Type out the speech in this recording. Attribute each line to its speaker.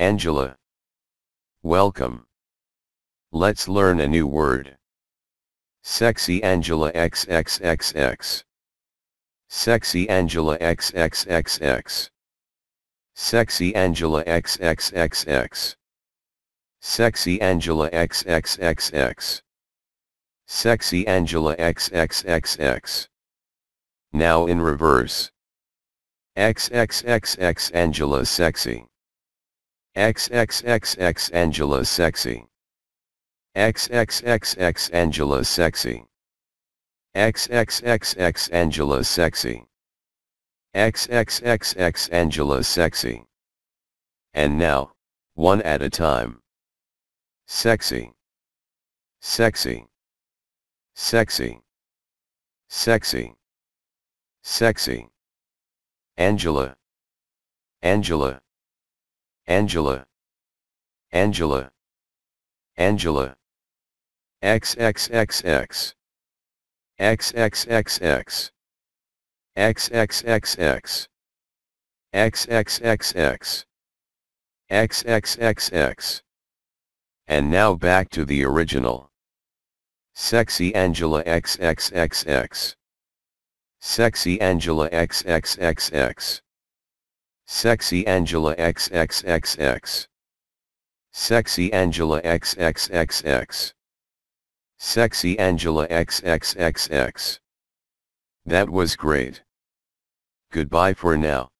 Speaker 1: Angela. Welcome. Let's learn a new word. Sexy Angela XXXX. Sexy Angela XXXX. Sexy Angela XXXX. Sexy Angela XXXX. Sexy Angela XXXX. Now in reverse. XXXX Angela sexy. XXXX Angela sexy. XXXX Angela sexy. XXXX Angela sexy. XXXX Angela sexy. And now, one at a time. Sexy. Sexy. Sexy. Sexy. Sexy. Angela. Angela. Angela. Angela. Angela. XXXX. XXXX. XXXX. XXXX. XXXX. And now back to the original. Sexy Angela XXXX. Sexy Angela XXXX. Sexy Angela XXXX. Sexy Angela XXXX. Sexy Angela XXXX. That was great. Goodbye for now.